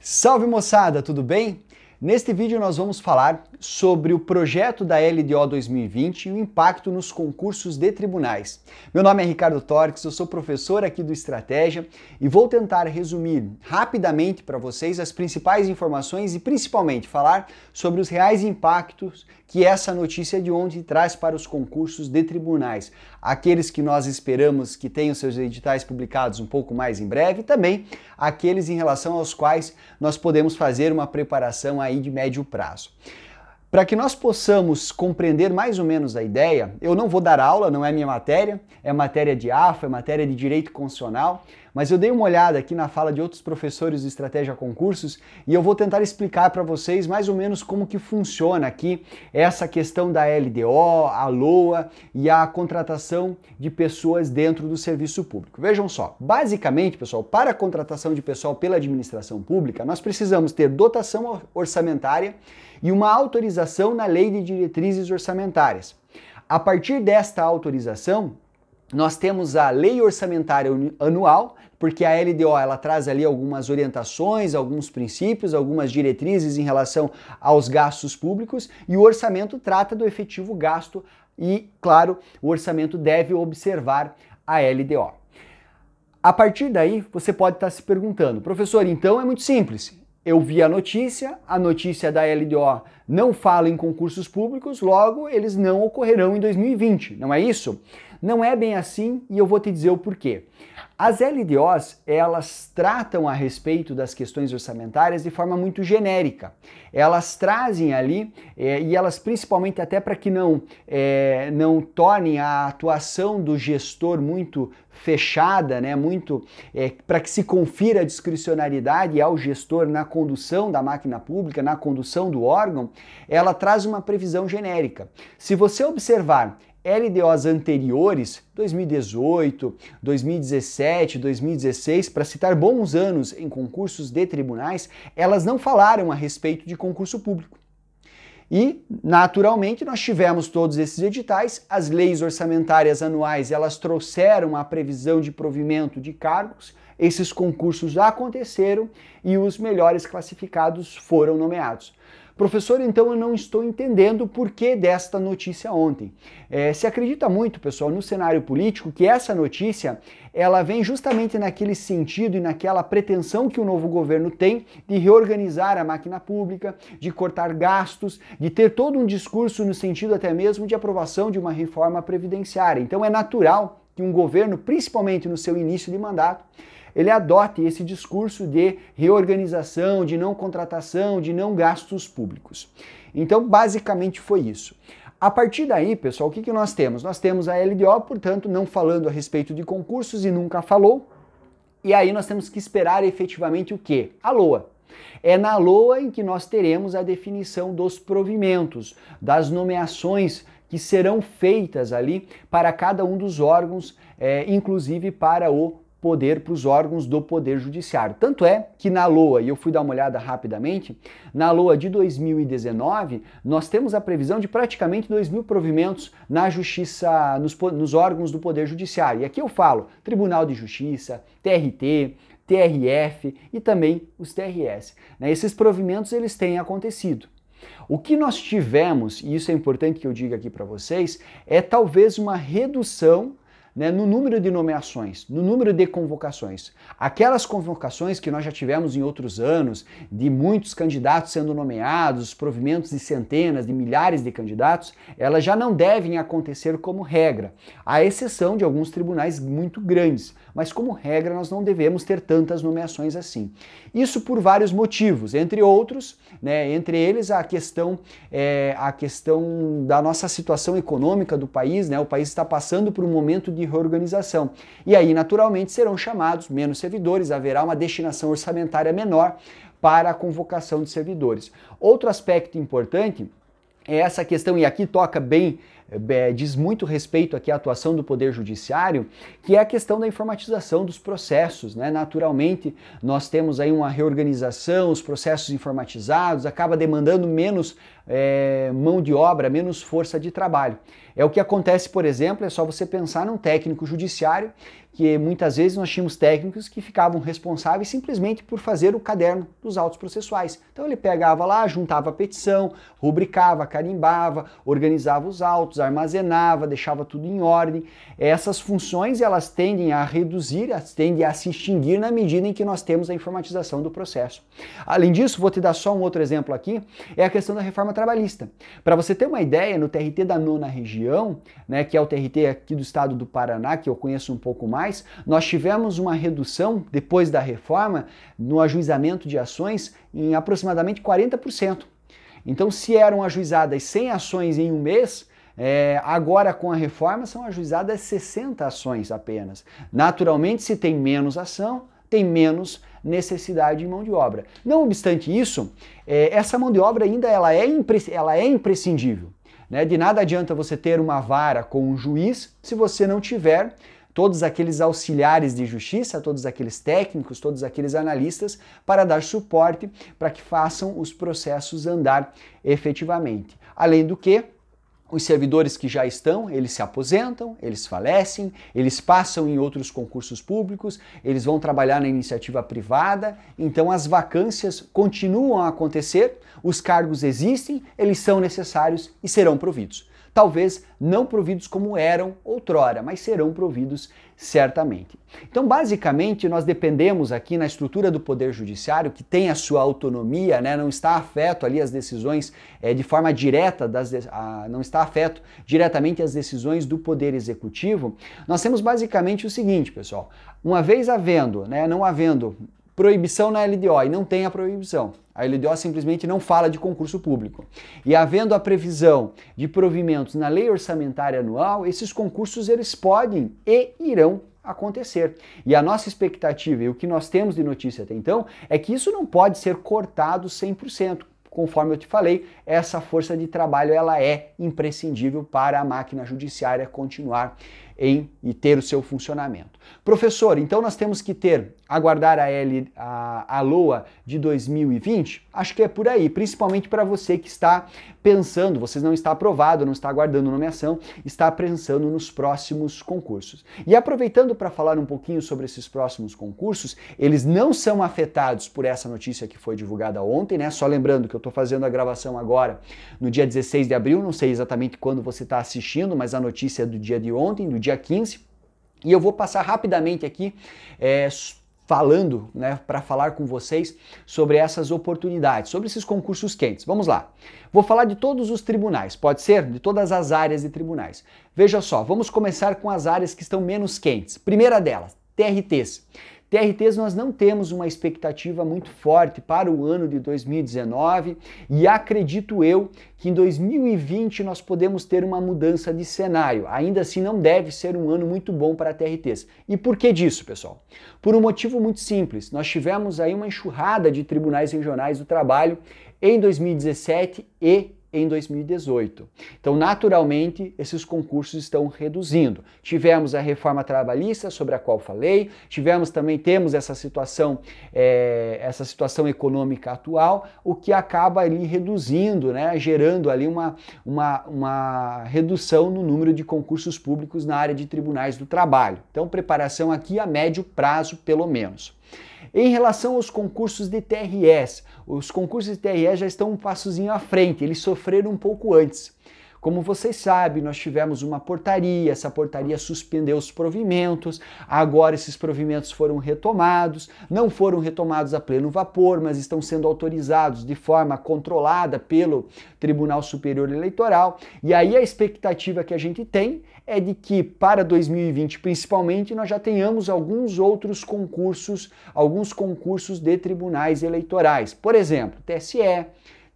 Salve moçada, tudo bem? Neste vídeo nós vamos falar sobre o projeto da LDO 2020 e o impacto nos concursos de tribunais. Meu nome é Ricardo Torques, eu sou professor aqui do Estratégia e vou tentar resumir rapidamente para vocês as principais informações e principalmente falar sobre os reais impactos que essa notícia de ontem traz para os concursos de tribunais. Aqueles que nós esperamos que tenham seus editais publicados um pouco mais em breve e também aqueles em relação aos quais nós podemos fazer uma preparação aí de médio prazo. Para que nós possamos compreender mais ou menos a ideia, eu não vou dar aula, não é minha matéria, é matéria de AFA, é matéria de direito constitucional, mas eu dei uma olhada aqui na fala de outros professores de estratégia concursos e eu vou tentar explicar para vocês mais ou menos como que funciona aqui essa questão da LDO, a LOA e a contratação de pessoas dentro do serviço público. Vejam só, basicamente, pessoal, para a contratação de pessoal pela administração pública, nós precisamos ter dotação orçamentária e uma autorização na Lei de Diretrizes Orçamentárias. A partir desta autorização, nós temos a Lei Orçamentária Anual, porque a LDO ela traz ali algumas orientações, alguns princípios, algumas diretrizes em relação aos gastos públicos e o orçamento trata do efetivo gasto e, claro, o orçamento deve observar a LDO. A partir daí, você pode estar se perguntando, professor, então é muito simples eu vi a notícia, a notícia da LDO não fala em concursos públicos, logo eles não ocorrerão em 2020, não é isso? Não é bem assim e eu vou te dizer o porquê. As LDOs, elas tratam a respeito das questões orçamentárias de forma muito genérica. Elas trazem ali, é, e elas principalmente até para que não, é, não tornem a atuação do gestor muito fechada, né, muito é, para que se confira a discricionariedade ao gestor na condução da máquina pública, na condução do órgão, ela traz uma previsão genérica. Se você observar LDOs anteriores, 2018, 2017, 2016, para citar bons anos em concursos de tribunais, elas não falaram a respeito de concurso público. E, naturalmente, nós tivemos todos esses editais, as leis orçamentárias anuais, elas trouxeram a previsão de provimento de cargos, esses concursos aconteceram e os melhores classificados foram nomeados. Professor, então eu não estou entendendo o porquê desta notícia ontem. É, se acredita muito, pessoal, no cenário político que essa notícia ela vem justamente naquele sentido e naquela pretensão que o novo governo tem de reorganizar a máquina pública, de cortar gastos, de ter todo um discurso no sentido até mesmo de aprovação de uma reforma previdenciária. Então é natural que um governo, principalmente no seu início de mandato, ele adote esse discurso de reorganização, de não contratação, de não gastos públicos. Então, basicamente foi isso. A partir daí, pessoal, o que, que nós temos? Nós temos a LDO, portanto, não falando a respeito de concursos e nunca falou. E aí nós temos que esperar efetivamente o quê? A LOA. É na LOA em que nós teremos a definição dos provimentos, das nomeações que serão feitas ali para cada um dos órgãos, é, inclusive para o poder para os órgãos do Poder Judiciário. Tanto é que na LOA, e eu fui dar uma olhada rapidamente, na LOA de 2019, nós temos a previsão de praticamente 2 mil provimentos na Justiça, nos, nos órgãos do Poder Judiciário. E aqui eu falo Tribunal de Justiça, TRT, TRF e também os TRS. Né? Esses provimentos eles têm acontecido. O que nós tivemos, e isso é importante que eu diga aqui para vocês, é talvez uma redução né, no número de nomeações, no número de convocações. Aquelas convocações que nós já tivemos em outros anos, de muitos candidatos sendo nomeados, provimentos de centenas, de milhares de candidatos, elas já não devem acontecer como regra, à exceção de alguns tribunais muito grandes. Mas como regra, nós não devemos ter tantas nomeações assim. Isso por vários motivos, entre outros, né, entre eles a questão, é, a questão da nossa situação econômica do país, né, o país está passando por um momento de reorganização. E aí, naturalmente, serão chamados menos servidores, haverá uma destinação orçamentária menor para a convocação de servidores. Outro aspecto importante é essa questão, e aqui toca bem diz muito respeito aqui à atuação do Poder Judiciário, que é a questão da informatização dos processos. Né? Naturalmente, nós temos aí uma reorganização, os processos informatizados, acaba demandando menos é, mão de obra, menos força de trabalho. É o que acontece, por exemplo, é só você pensar num técnico judiciário que muitas vezes nós tínhamos técnicos que ficavam responsáveis simplesmente por fazer o caderno dos autos processuais. Então ele pegava lá, juntava a petição, rubricava, carimbava, organizava os autos, armazenava, deixava tudo em ordem. Essas funções elas tendem a reduzir, elas tendem a se extinguir na medida em que nós temos a informatização do processo. Além disso, vou te dar só um outro exemplo aqui, é a questão da reforma trabalhista. Para você ter uma ideia, no TRT da nona região, né, que é o TRT aqui do estado do Paraná, que eu conheço um pouco mais, mais, nós tivemos uma redução, depois da reforma, no ajuizamento de ações em aproximadamente 40%. Então, se eram ajuizadas 100 ações em um mês, é, agora com a reforma são ajuizadas 60 ações apenas. Naturalmente, se tem menos ação, tem menos necessidade de mão de obra. Não obstante isso, é, essa mão de obra ainda ela é, ela é imprescindível. Né? De nada adianta você ter uma vara com um juiz se você não tiver todos aqueles auxiliares de justiça, todos aqueles técnicos, todos aqueles analistas para dar suporte para que façam os processos andar efetivamente. Além do que, os servidores que já estão, eles se aposentam, eles falecem, eles passam em outros concursos públicos, eles vão trabalhar na iniciativa privada, então as vacâncias continuam a acontecer, os cargos existem, eles são necessários e serão providos talvez não providos como eram outrora, mas serão providos certamente. Então, basicamente, nós dependemos aqui na estrutura do Poder Judiciário, que tem a sua autonomia, né, não está afeto ali as decisões é, de forma direta, das, a, não está afeto diretamente as decisões do Poder Executivo. Nós temos basicamente o seguinte, pessoal: uma vez havendo, né, não havendo proibição na LDO e não tem a proibição. A LDO simplesmente não fala de concurso público. E havendo a previsão de provimentos na lei orçamentária anual, esses concursos eles podem e irão acontecer. E a nossa expectativa e o que nós temos de notícia até então é que isso não pode ser cortado 100%. Conforme eu te falei, essa força de trabalho ela é imprescindível para a máquina judiciária continuar em e ter o seu funcionamento. Professor, então nós temos que ter, aguardar a, L, a, a LOA de 2020? Acho que é por aí, principalmente para você que está pensando, você não está aprovado, não está aguardando nomeação, está pensando nos próximos concursos. E aproveitando para falar um pouquinho sobre esses próximos concursos, eles não são afetados por essa notícia que foi divulgada ontem, né? Só lembrando que eu estou fazendo a gravação agora no dia 16 de abril, não sei exatamente quando você está assistindo, mas a notícia é do dia de ontem, do dia dia 15. E eu vou passar rapidamente aqui é, falando, né, para falar com vocês sobre essas oportunidades, sobre esses concursos quentes. Vamos lá. Vou falar de todos os tribunais, pode ser? De todas as áreas de tribunais. Veja só, vamos começar com as áreas que estão menos quentes. Primeira delas, TRTs. TRTs nós não temos uma expectativa muito forte para o ano de 2019 e acredito eu que em 2020 nós podemos ter uma mudança de cenário. Ainda assim não deve ser um ano muito bom para TRTs. E por que disso, pessoal? Por um motivo muito simples. Nós tivemos aí uma enxurrada de tribunais regionais do trabalho em 2017 e em 2018. Então, naturalmente, esses concursos estão reduzindo. Tivemos a reforma trabalhista sobre a qual falei, tivemos também temos essa situação, é, essa situação econômica atual, o que acaba ali reduzindo, né, gerando ali uma, uma, uma redução no número de concursos públicos na área de tribunais do trabalho. Então, preparação aqui a médio prazo, pelo menos. Em relação aos concursos de TRS, os concursos de TRS já estão um passozinho à frente, eles sofreram um pouco antes. Como vocês sabem, nós tivemos uma portaria, essa portaria suspendeu os provimentos, agora esses provimentos foram retomados, não foram retomados a pleno vapor, mas estão sendo autorizados de forma controlada pelo Tribunal Superior Eleitoral. E aí a expectativa que a gente tem é de que para 2020, principalmente, nós já tenhamos alguns outros concursos, alguns concursos de tribunais eleitorais. Por exemplo, TSE,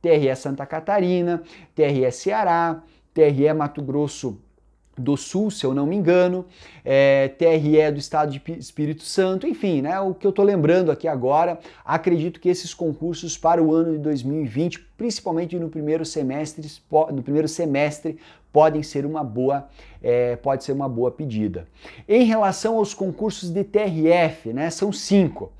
TRE Santa Catarina, TRE Ceará, TRE Mato Grosso do Sul, se eu não me engano, é, TRE do Estado de Espírito Santo, enfim, né, o que eu estou lembrando aqui agora, acredito que esses concursos para o ano de 2020, principalmente no primeiro semestre, no primeiro semestre podem ser uma boa, é, pode ser uma boa pedida. Em relação aos concursos de TRF, né, são cinco.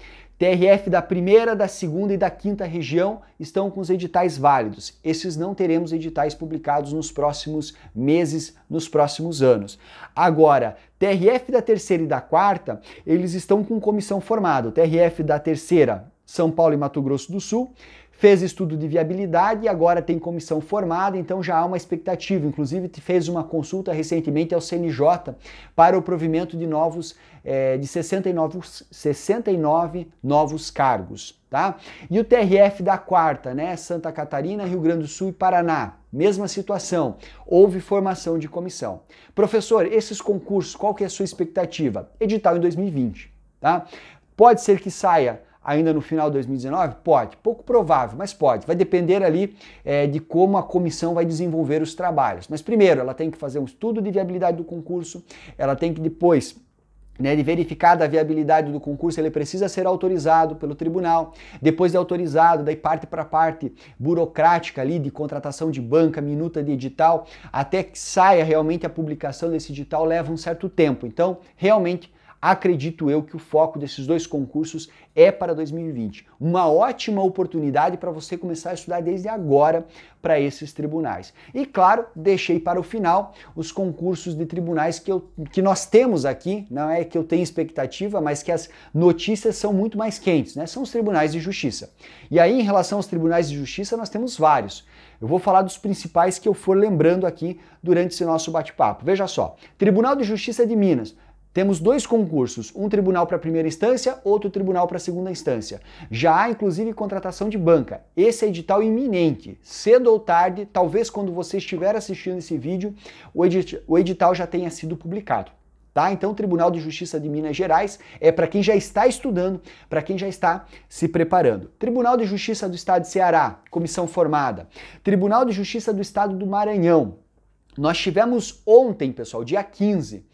TRF da primeira, da segunda e da quinta região estão com os editais válidos. Esses não teremos editais publicados nos próximos meses, nos próximos anos. Agora, TRF da terceira e da quarta, eles estão com comissão formada. O TRF da terceira, São Paulo e Mato Grosso do Sul, fez estudo de viabilidade e agora tem comissão formada, então já há uma expectativa. Inclusive, fez uma consulta recentemente ao CNJ para o provimento de novos, é, de 69, 69 novos cargos. Tá? E o TRF da quarta, né? Santa Catarina, Rio Grande do Sul e Paraná. Mesma situação, houve formação de comissão. Professor, esses concursos, qual que é a sua expectativa? Edital em 2020, tá? Pode ser que saia ainda no final de 2019? Pode, pouco provável, mas pode. Vai depender ali é, de como a comissão vai desenvolver os trabalhos. Mas primeiro, ela tem que fazer um estudo de viabilidade do concurso, ela tem que depois né, de verificada a viabilidade do concurso, ele precisa ser autorizado pelo tribunal. Depois de autorizado, daí parte para parte burocrática ali de contratação de banca, minuta de edital, até que saia realmente a publicação desse edital leva um certo tempo. Então, realmente acredito eu que o foco desses dois concursos é para 2020. Uma ótima oportunidade para você começar a estudar desde agora para esses tribunais. E claro, deixei para o final os concursos de tribunais que, eu, que nós temos aqui, não é que eu tenho expectativa, mas que as notícias são muito mais quentes, né? São os tribunais de justiça. E aí, em relação aos tribunais de justiça, nós temos vários. Eu vou falar dos principais que eu for lembrando aqui durante esse nosso bate-papo. Veja só: Tribunal de Justiça de Minas temos dois concursos, um tribunal para primeira instância, outro tribunal para segunda instância. Já há inclusive contratação de banca. Esse é edital iminente. Cedo ou tarde, talvez quando você estiver assistindo esse vídeo, o edital já tenha sido publicado. Tá? Então, o Tribunal de Justiça de Minas Gerais é para quem já está estudando, para quem já está se preparando. Tribunal de Justiça do Estado de Ceará, comissão formada. Tribunal de Justiça do Estado do Maranhão. Nós tivemos ontem, pessoal, dia 15,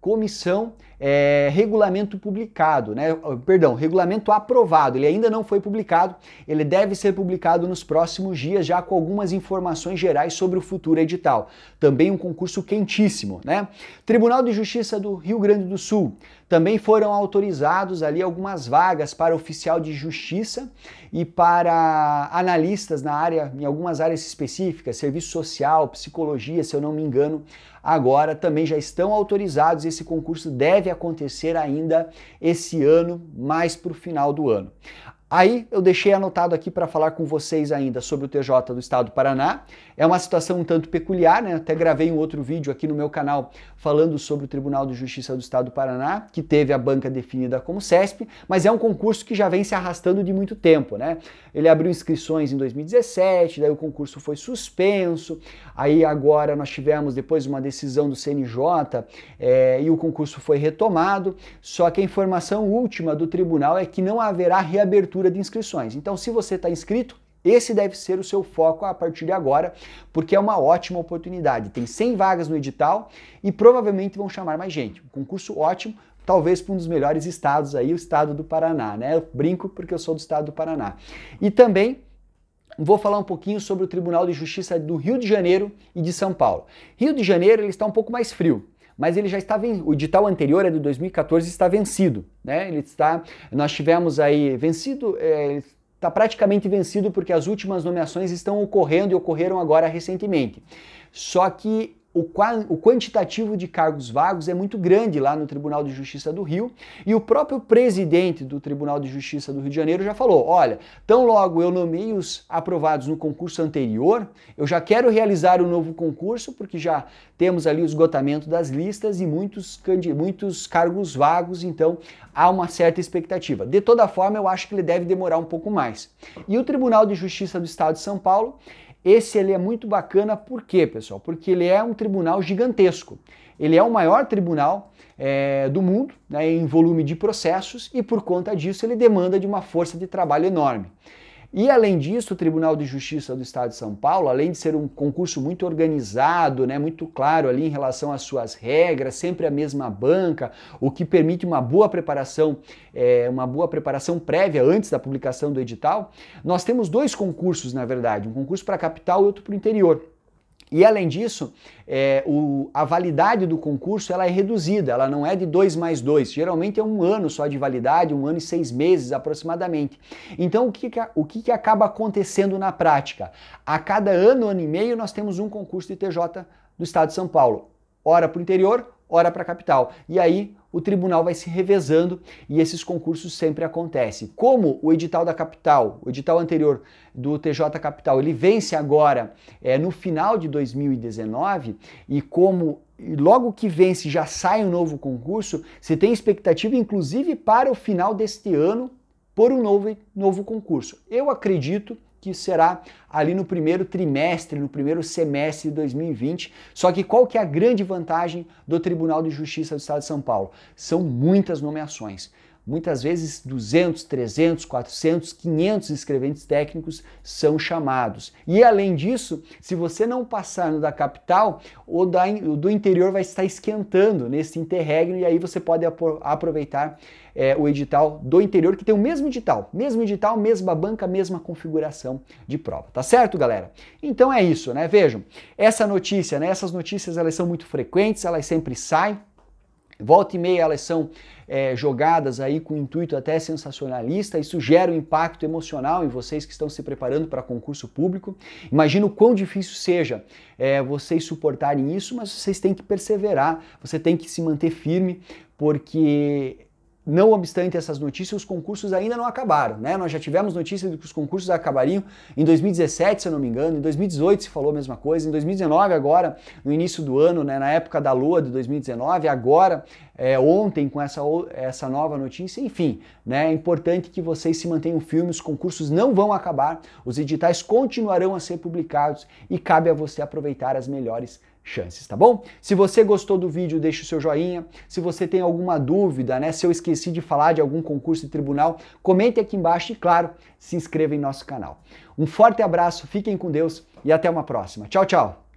comissão é, regulamento publicado, né? Perdão, regulamento aprovado. Ele ainda não foi publicado, ele deve ser publicado nos próximos dias, já com algumas informações gerais sobre o futuro edital. Também um concurso quentíssimo, né? Tribunal de Justiça do Rio Grande do Sul. Também foram autorizados ali algumas vagas para oficial de justiça e para analistas na área, em algumas áreas específicas, serviço social, psicologia, se eu não me engano, agora também já estão autorizados. Esse concurso deve deve acontecer ainda esse ano, mais para o final do ano. Aí eu deixei anotado aqui para falar com vocês ainda sobre o TJ do Estado do Paraná. É uma situação um tanto peculiar, né? Até gravei um outro vídeo aqui no meu canal falando sobre o Tribunal de Justiça do Estado do Paraná, que teve a banca definida como CESP, mas é um concurso que já vem se arrastando de muito tempo, né? Ele abriu inscrições em 2017, daí o concurso foi suspenso, aí agora nós tivemos depois uma decisão do CNJ é, e o concurso foi retomado, só que a informação última do tribunal é que não haverá reabertura abertura de inscrições. Então, se você está inscrito, esse deve ser o seu foco a partir de agora, porque é uma ótima oportunidade. Tem 100 vagas no edital e provavelmente vão chamar mais gente. Um concurso ótimo, talvez para um dos melhores estados aí, o estado do Paraná, né? Eu brinco porque eu sou do estado do Paraná. E também vou falar um pouquinho sobre o Tribunal de Justiça do Rio de Janeiro e de São Paulo. Rio de Janeiro ele está um pouco mais frio mas ele já está o edital anterior é de 2014 está vencido, né? Ele está, nós tivemos aí vencido, é, está praticamente vencido porque as últimas nomeações estão ocorrendo e ocorreram agora recentemente. Só que o, o quantitativo de cargos vagos é muito grande lá no Tribunal de Justiça do Rio e o próprio presidente do Tribunal de Justiça do Rio de Janeiro já falou: olha, tão logo eu nomei os aprovados no concurso anterior, eu já quero realizar o um novo concurso porque já temos ali o esgotamento das listas e muitos, muitos cargos vagos, então há uma certa expectativa. De toda forma, eu acho que ele deve demorar um pouco mais. E o Tribunal de Justiça do Estado de São Paulo esse ele é muito bacana, por quê, pessoal? Porque ele é um tribunal gigantesco. Ele é o maior tribunal é, do mundo né, em volume de processos e por conta disso ele demanda de uma força de trabalho enorme. E além disso, o Tribunal de Justiça do Estado de São Paulo, além de ser um concurso muito organizado, né, muito claro ali em relação às suas regras, sempre a mesma banca, o que permite uma boa preparação, é, uma boa preparação prévia antes da publicação do edital, nós temos dois concursos, na verdade, um concurso para a capital e outro para o interior. E além disso, é, o, a validade do concurso ela é reduzida, ela não é de 2 mais 2, geralmente é um ano só de validade, um ano e seis meses aproximadamente. Então o que, que, o que, que acaba acontecendo na prática? A cada ano, ano e meio, nós temos um concurso de TJ do Estado de São Paulo, ora para o interior, ora para a capital. E aí o tribunal vai se revezando e esses concursos sempre acontecem. Como o edital da capital, o edital anterior do TJ Capital, ele vence agora é, no final de 2019 e como logo que vence já sai um novo concurso, você tem expectativa inclusive para o final deste ano por um novo, novo concurso. Eu acredito que será ali no primeiro trimestre, no primeiro semestre de 2020. Só que qual que é a grande vantagem do Tribunal de Justiça do Estado de São Paulo? São muitas nomeações. Muitas vezes 200, 300, 400, 500 escreventes técnicos são chamados. E além disso, se você não passar no da capital, o, do interior vai estar esquentando nesse interregno e aí você pode aproveitar é, o edital do interior, que tem o mesmo edital, mesmo edital, mesma banca, mesma configuração de prova. Tá certo, galera? Então é isso, né? Vejam, essa notícia, né? Essas notícias elas são muito frequentes, elas sempre saem. Volta e meia elas são é, jogadas aí com intuito até sensacionalista, isso gera um impacto emocional em vocês que estão se preparando para concurso público. Imagino quão difícil seja é, vocês suportarem isso, mas vocês têm que perseverar, você tem que se manter firme, porque não obstante essas notícias, os concursos ainda não acabaram, né? Nós já tivemos notícia de que os concursos acabariam em 2017, se eu não me engano, em 2018 se falou a mesma coisa, em 2019 agora, no início do ano, né, na época da lua de 2019, agora, é, ontem com essa, essa nova notícia, enfim, né, é importante que vocês se mantenham firmes, os concursos não vão acabar, os editais continuarão a ser publicados e cabe a você aproveitar as melhores chances, tá bom? Se você gostou do vídeo, deixe o seu joinha. Se você tem alguma dúvida, né, se eu esqueci de falar de algum concurso de tribunal, comente aqui embaixo e, claro, se inscreva em nosso canal. Um forte abraço, fiquem com Deus e até uma próxima. Tchau, tchau!